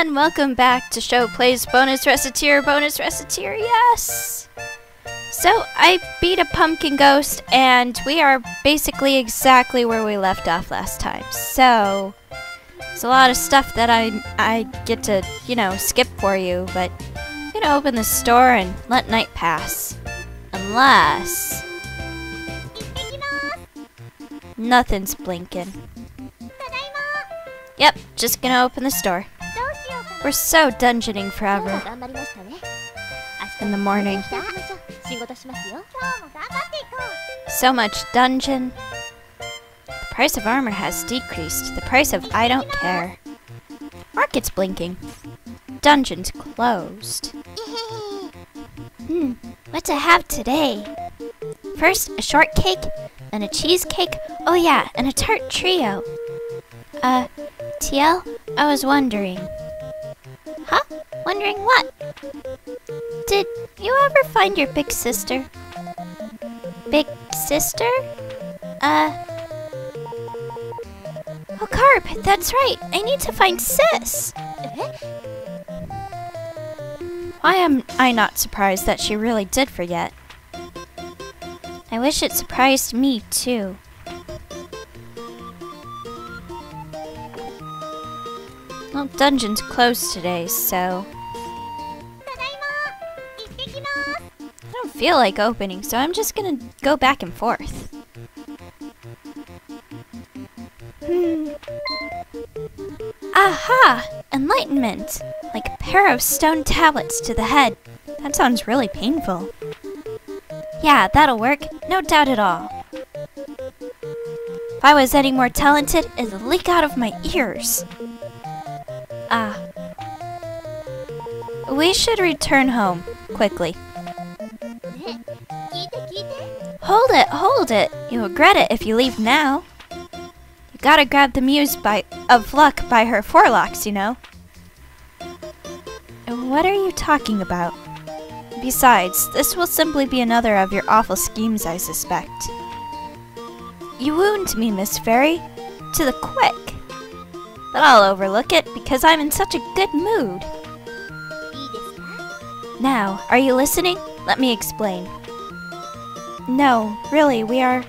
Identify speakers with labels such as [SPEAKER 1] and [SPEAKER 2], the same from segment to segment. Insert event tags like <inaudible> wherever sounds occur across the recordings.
[SPEAKER 1] And welcome back to Shou Plays Bonus Recettear, Bonus Recettear, yes! So, I beat a pumpkin ghost, and we are basically exactly where we left off last time. So, there's a lot of stuff that I, I get to, you know, skip for you, but I'm gonna open the store and let night pass. Unless... Nothing's blinking. Yep, just gonna open the store. We're so dungeoning forever. In the morning. So much dungeon. The price of armor has decreased. The price of I don't care. Market's blinking. Dungeon's closed. Hmm, what to have today? First, a shortcake, then a cheesecake. Oh yeah, and a tart trio. Uh, Tielle, I was wondering. Huh? Wondering what? Did you ever find your big sister? Big sister? Uh. Oh, Carp, that's right. I need to find Sis. Why am I not surprised that she really did forget? I wish it surprised me, too. Well, dungeon's closed today, so... I don't feel like opening, so I'm just gonna go back and forth. Hmm. Aha! Enlightenment! Like a pair of stone tablets to the head. That sounds really painful. Yeah, that'll work. No doubt at all. If I was any more talented, it'd leak out of my ears. Ah. We should return home, quickly. Hold it, hold it! You'll regret it if you leave now. You gotta grab the muse by of luck by her forelocks, you know. What are you talking about? Besides, this will simply be another of your awful schemes, I suspect. You wound me, Miss Fairy, to the quick. But I'll overlook it because I'm in such a good mood. Now, are you listening? Let me explain. No, really, we are...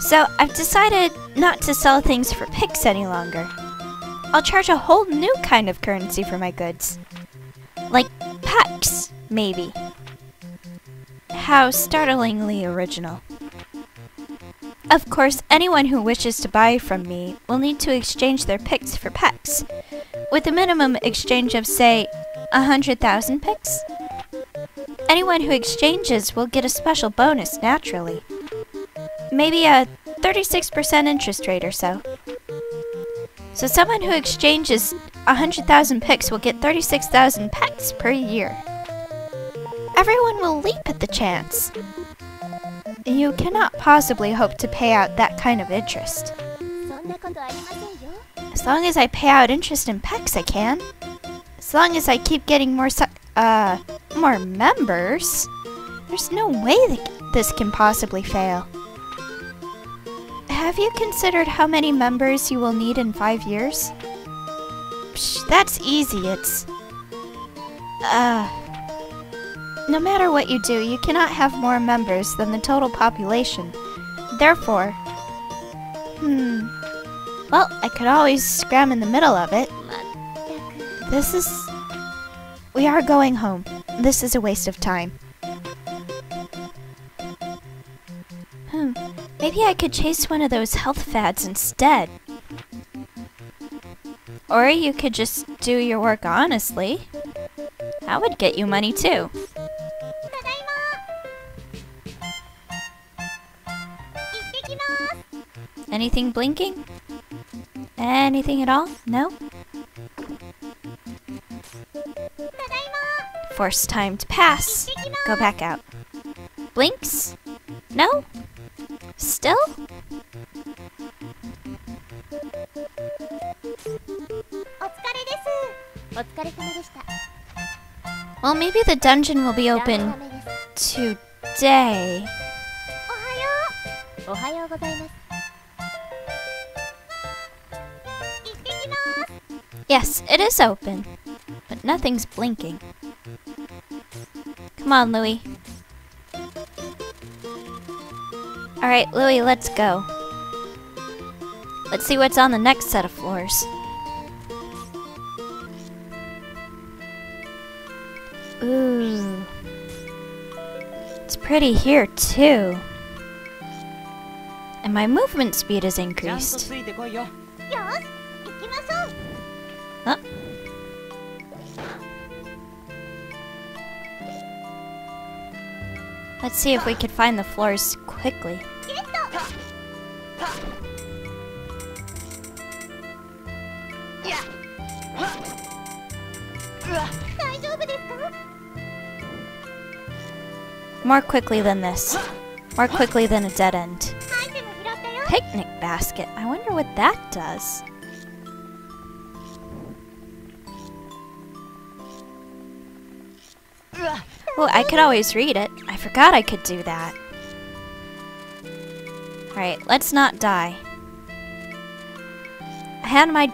[SPEAKER 1] So, I've decided not to sell things for pix any longer. I'll charge a whole new kind of currency for my goods. Like packs, maybe. How startlingly original. Of course, anyone who wishes to buy from me will need to exchange their pix for pecks, with a minimum exchange of, say, a hundred thousand pix. Anyone who exchanges will get a special bonus, naturally. Maybe a 36% interest rate or so. So someone who exchanges a 100,000 pix will get 36,000 pecks per year. Everyone will leap at the chance. You cannot possibly hope to pay out that kind of interest. As long as I pay out interest in pecks, I can. As long as I keep getting more uh, more members, there's no way that this can possibly fail. Have you considered how many members you will need in five years? Psh, that's easy, it's... Uh... No matter what you do, you cannot have more members than the total population. Therefore... Hmm... Well, I could always scram in the middle of it. This is... We are going home. This is a waste of time. Hmm... Maybe I could chase one of those health fads instead. Or you could just do your work honestly. That would get you money too. Anything blinking? Anything at all? No? Force time to pass. Go back out. Blinks? No? Still? Well, maybe the dungeon will be open today. Yes, it is open. But nothing's blinking. Come on, Louie. Alright, Louie, let's go. Let's see what's on the next set of floors. Ooh. It's pretty here, too. And my movement speed is increased. Let's see if we can find the floors quickly. More quickly than this. More quickly than a dead end. Picnic basket. I wonder what that does. I could always read it. I forgot I could do that. Alright, let's not die. A handmade...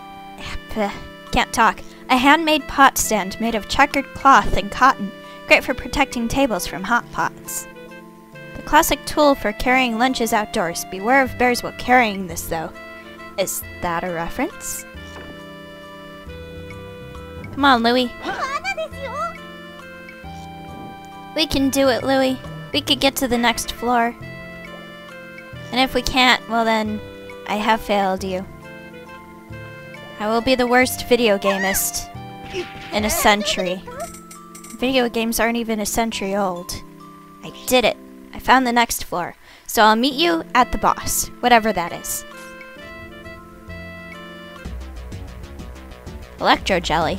[SPEAKER 1] Can't talk. A handmade pot stand made of checkered cloth and cotton. Great for protecting tables from hot pots. The classic tool for carrying lunches outdoors. Beware of bears while carrying this, though. Is that a reference? Come on, Louie. <gasps> We can do it, Louie. We could get to the next floor. And if we can't, well then, I have failed you. I will be the worst video gamist in a century. Video games aren't even a century old. I did it. I found the next floor. So I'll meet you at the boss, whatever that is. Electro jelly.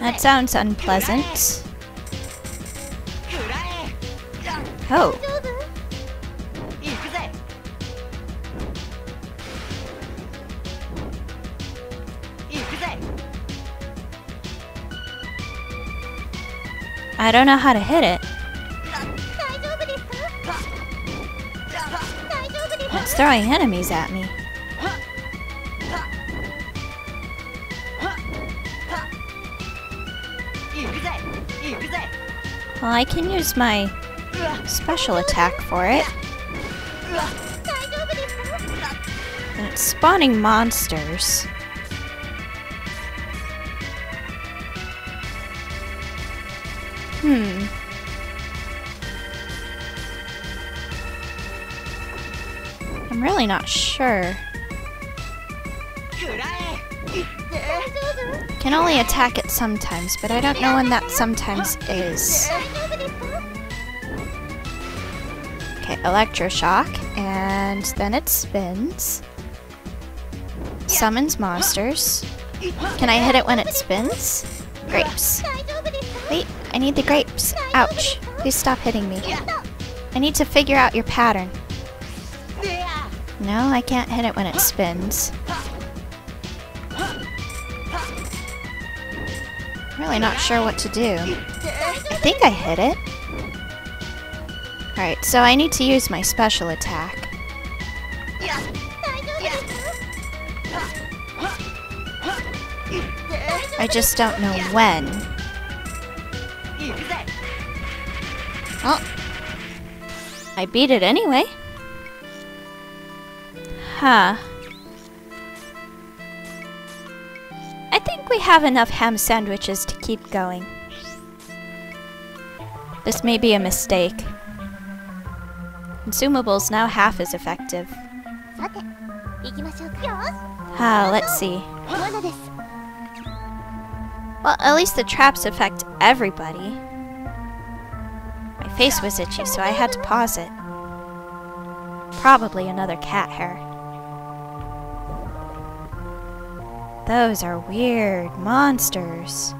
[SPEAKER 1] That sounds unpleasant. Oh. I don't know how to hit it. It's throwing enemies at me. Well, I can use my special attack for it. And it's spawning monsters. Hmm. I'm really not sure. Can only attack it sometimes, but I don't know when that sometimes is. electroshock, and then it spins. Summons monsters. Can I hit it when it spins? Grapes. Wait, I need the grapes. Ouch. Please stop hitting me. I need to figure out your pattern. No, I can't hit it when it spins. I'm really not sure what to do. I think I hit it. Alright, so I need to use my special attack. I just don't know when. Oh. I beat it anyway. Huh. I think we have enough ham sandwiches to keep going. This may be a mistake. Consumables now half as effective. Ah, let's see. Well, at least the traps affect everybody. My face was itchy, so I had to pause it. Probably another cat hair. Those are weird monsters.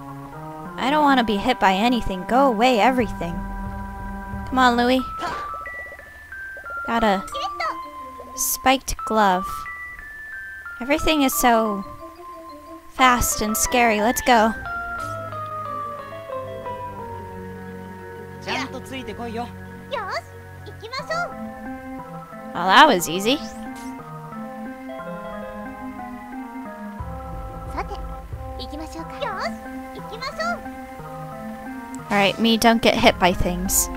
[SPEAKER 1] I don't want to be hit by anything. Go away, everything. Come on, Louie. Got a spiked glove. Everything is so fast and scary. Let's go.
[SPEAKER 2] Yeah.
[SPEAKER 1] Well, that was easy. Alright, me don't get hit by things.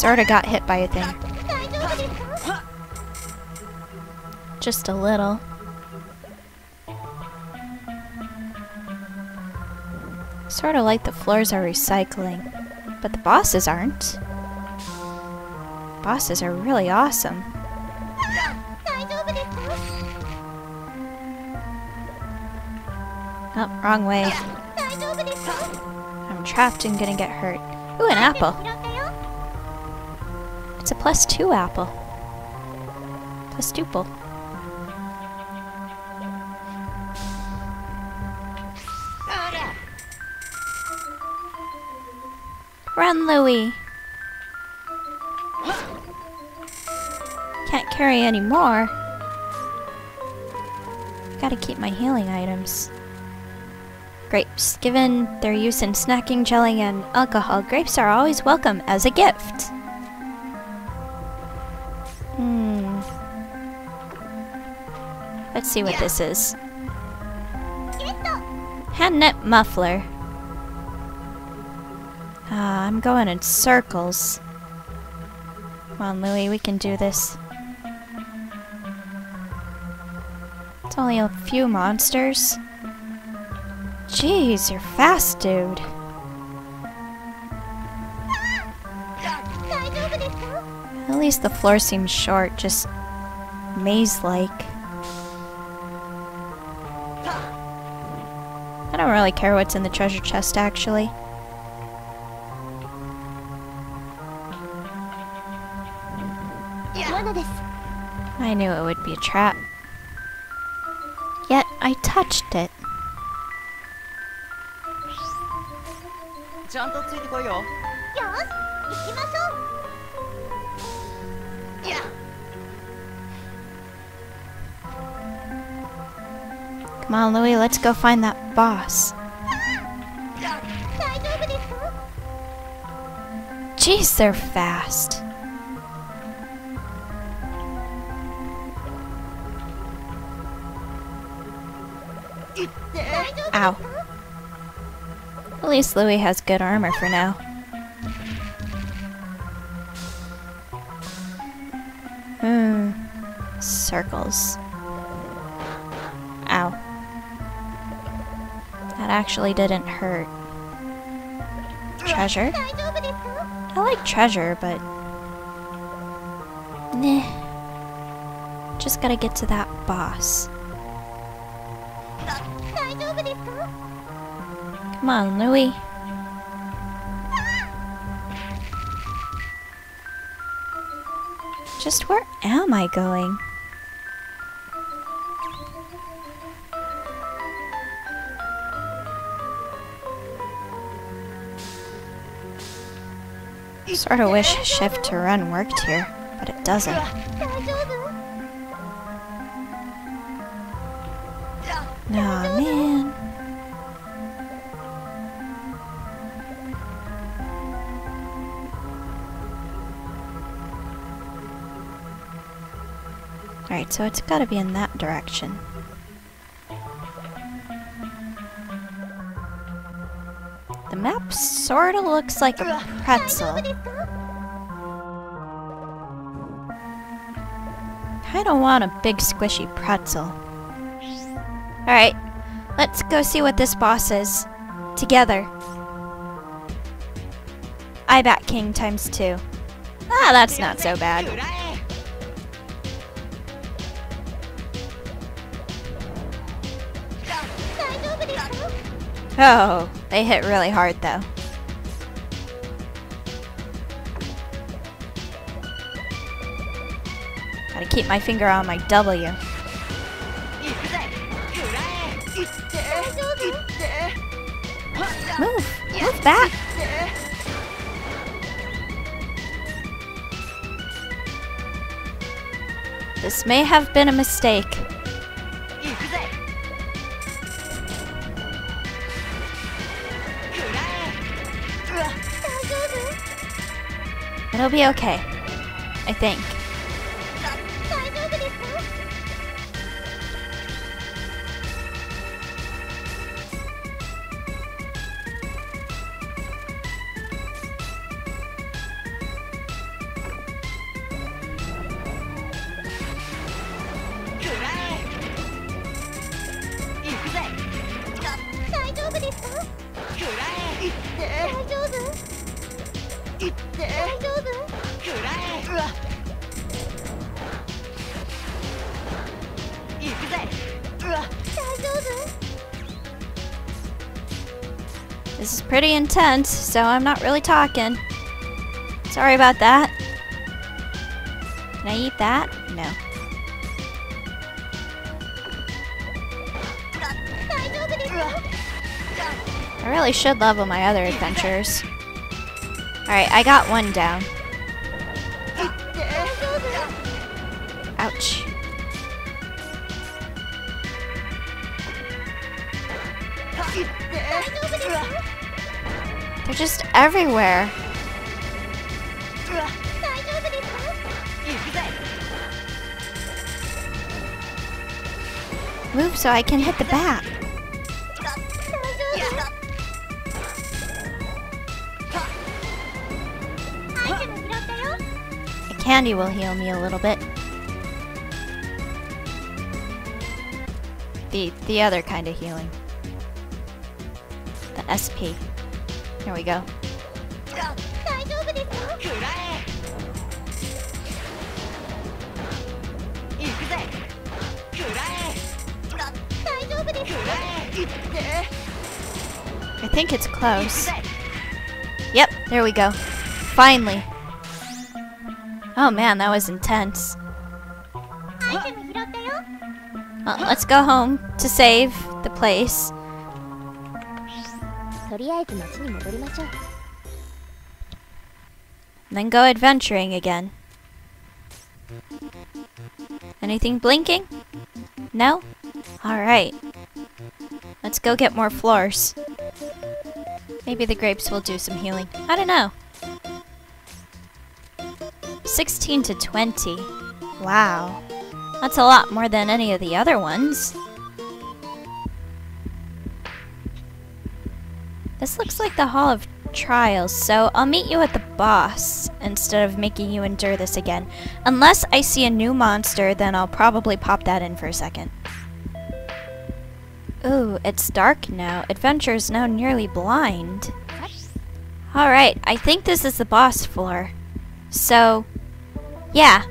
[SPEAKER 1] Sorta got hit by a thing. Just a little. Sort of like the floors are recycling, but the bosses aren't. Bosses are really awesome. Oh, wrong way. I'm trapped and gonna get hurt. Ooh, an apple. Plus two apple. Plus tuple. Run, Louie! Can't carry any more. Gotta keep my healing items. Grapes. Given their use in snacking, gelling, and alcohol, grapes are always welcome as a gift. See what this is. Handnet muffler. Ah, I'm going in circles. Come on, Louie, we can do this. It's only a few monsters. Jeez, you're fast, dude. At least the floor seems short, just maze-like. don't really care what's in the treasure chest, actually. I knew it would be a trap. Yet, I touched it. Mom, on, Louie, let's go find that boss. Jeez, they're fast. Ow. At least Louis has good armor for now. Hmm. Circles. That actually didn't hurt. Treasure? I like treasure, but... Nah. Just gotta get to that boss. Come on, Louie. Just where am I going? Sort of wish shift to run worked here, but it doesn't. Nah, man. Alright, so it's gotta be in that direction. sort of looks like a pretzel.
[SPEAKER 2] I
[SPEAKER 1] don't want a big squishy pretzel. Alright, let's go see what this boss is. Together. I King times two. Ah, that's not so bad. Oh. They hit really hard though. Gotta keep my finger on my W. Move! Move back! This may have been a mistake. It'll be okay. I think. pretty intense, so I'm not really talking. Sorry about that. Can I eat that? No. I really should level my other adventures. Alright, I got one down. Ouch. They're just everywhere. Move so I can hit the back. The candy will heal me a little bit. The, the other kind of healing. The SP. Here we go. I think it's close. Yep, there we go. Finally. Oh man, that was intense. Uh, let's go home to save the place.
[SPEAKER 2] とりあえず町に戻りましょう
[SPEAKER 1] and then go adventuring again. Anything blinking? No? Alright. Let's go get more floors. Maybe the grapes will do some healing. I don't know. 16 to 20. Wow. That's a lot more than any of the other ones. This looks like the Hall of Trials, so I'll meet you at the boss instead of making you endure this again. Unless I see a new monster, then I'll probably pop that in for a second. Ooh, it's dark now. Adventure is now nearly blind. Alright, I think this is the boss floor. So, yeah,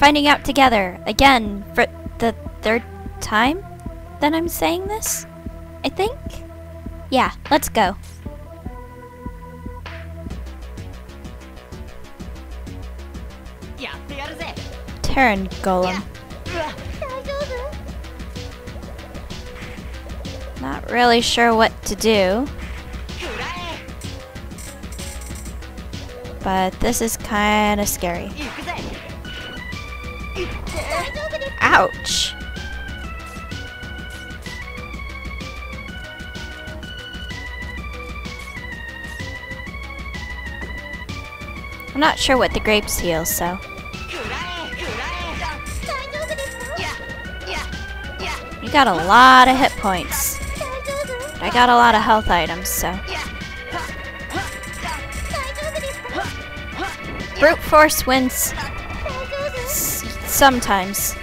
[SPEAKER 1] finding out together again for the third time that I'm saying this? I think? Yeah, let's go. Turn, Golem. Not really sure what to do. But this is kinda scary. Ouch! I'm not sure what the grapes heal, so. You got a lot of hit points. I got a lot of health items, so. Brute force wins. Sometimes.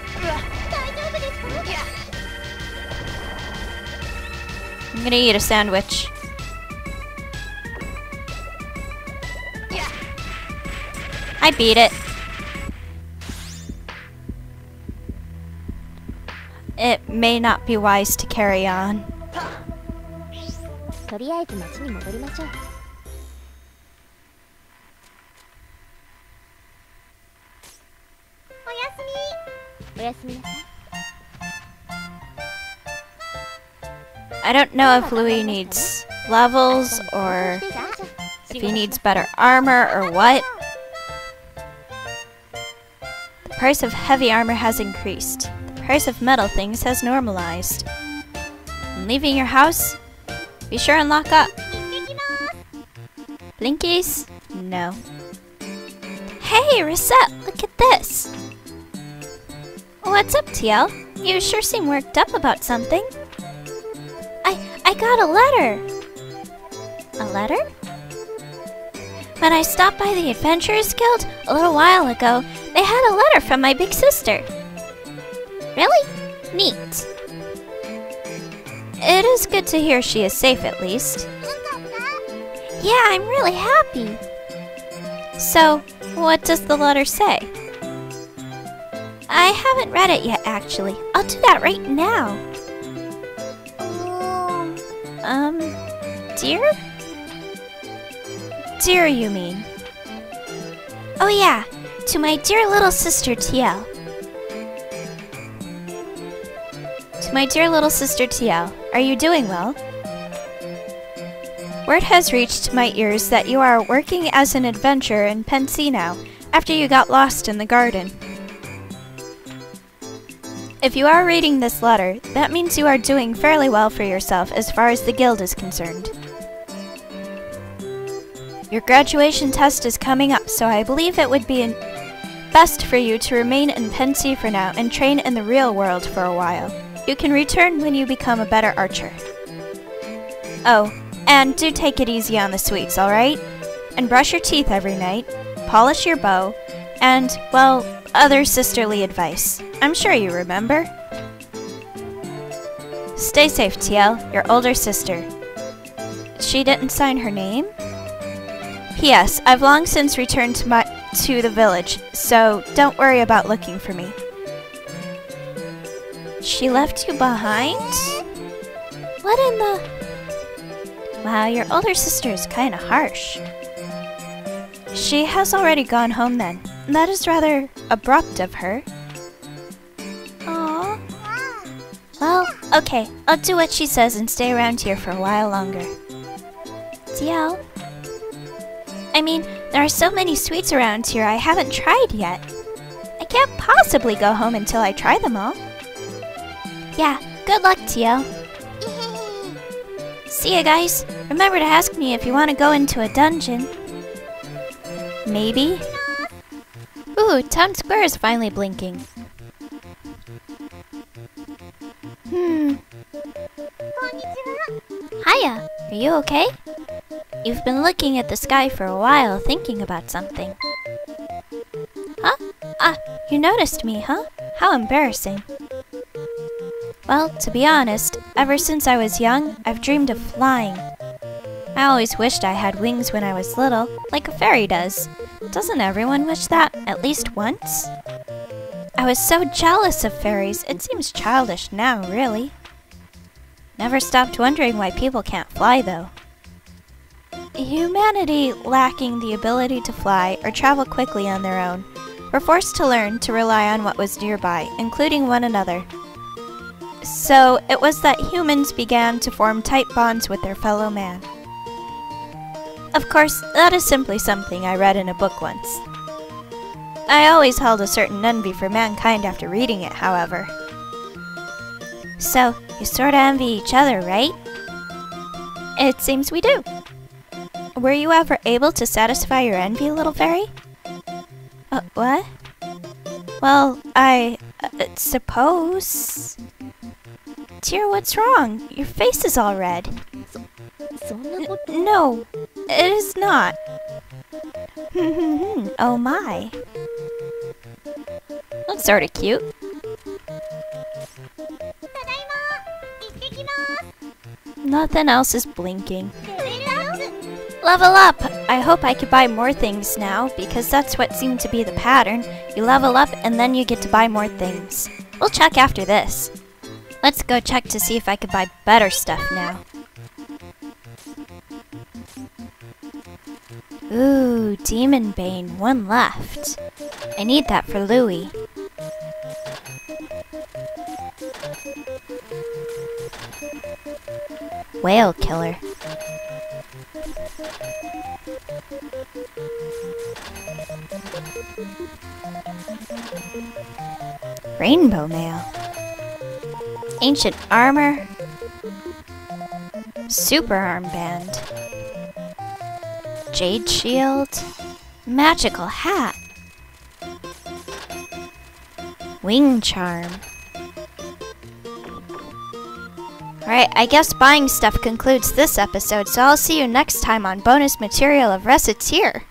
[SPEAKER 1] I'm gonna eat a sandwich. I beat it. It may not be wise to carry on. I don't know if Louis needs levels or if he needs better armor or what price of heavy armor has increased. The price of metal things has normalized. When leaving your house, be sure and lock up. Blinkies? No. Hey, Recette, look at this! What's up, Tielle? You sure seem worked up about something. I, I got a letter! A letter? When I stopped by the Adventurers Guild a little while ago, I had a letter from my big sister. Really? Neat. It is good to hear she is safe at least. Yeah, I'm really happy. So, what does the letter say? I haven't read it yet, actually. I'll do that right now. Um, dear? Dear, you mean? Oh yeah, to my dear little sister, Tielle. To my dear little sister, Tielle, are you doing well? Word has reached my ears that you are working as an adventurer in Pensée now, after you got lost in the garden. If you are reading this letter, that means you are doing fairly well for yourself as far as the guild is concerned. Your graduation test is coming up, so I believe it would be best for you to remain in Pensée for now and train in the real world for a while. You can return when you become a better archer. Oh, and do take it easy on the sweets, alright? And brush your teeth every night, polish your bow, and, well, other sisterly advice. I'm sure you remember. Stay safe, Tielle, your older sister. She didn't sign her name? P.S. I've long since returned to my to the village, so don't worry about looking for me. She left you behind? What in the... Wow, your older sister is kinda harsh. She has already gone home then. That is rather abrupt of her. Aww. Well, okay, I'll do what she says and stay around here for a while longer. DL? I mean, there are so many sweets around here I haven't tried yet. I can't possibly go home until I try them all. Yeah, good luck, Tielle. <laughs> See ya, guys. Remember to ask me if you want to go into a dungeon. Maybe? Ooh, Town Square is finally blinking. Hmm. Hiya, are you okay? You've been looking at the sky for a while, thinking about something. Huh? Ah, you noticed me, huh? How embarrassing. Well, to be honest, ever since I was young, I've dreamed of flying. I always wished I had wings when I was little, like a fairy does. Doesn't everyone wish that, at least once? I was so jealous of fairies, it seems childish now, really. Never stopped wondering why people can't fly, though. Humanity, lacking the ability to fly or travel quickly on their own, were forced to learn to rely on what was nearby, including one another. So it was that humans began to form tight bonds with their fellow man. Of course, that is simply something I read in a book once. I always held a certain envy for mankind after reading it, however. So, you sorta envy each other, right? It seems we do. Were you ever able to satisfy your envy, little fairy? Uh, what? Well, I... Uh, suppose... Dear, what's wrong? Your face is all red. No, it is not. <laughs> oh my. That's sort of cute. Nothing else is blinking. Level up! I hope I could buy more things now, because that's what seemed to be the pattern. You level up, and then you get to buy more things. We'll check after this. Let's go check to see if I could buy better stuff now. Ooh, Demon Bane, one left. I need that for Louie. Whale Killer. Rainbow Mail. Ancient Armor. Super Armband. Jade Shield. Magical Hat. Wing Charm. Alright, I guess buying stuff concludes this episode, so I'll see you next time on bonus material of Recettear.